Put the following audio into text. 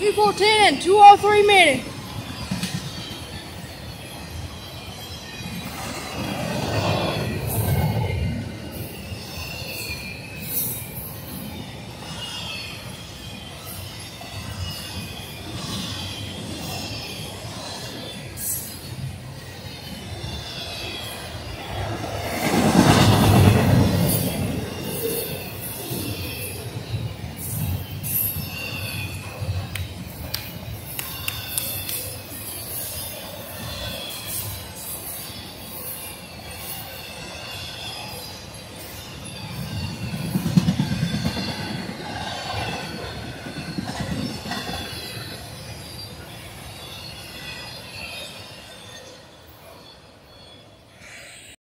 214 and 203 minutes.